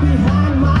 behind my.